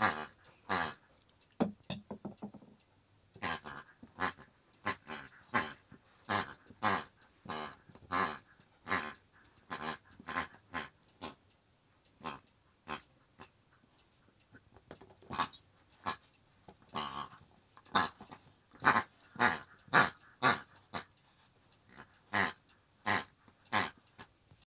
Ah.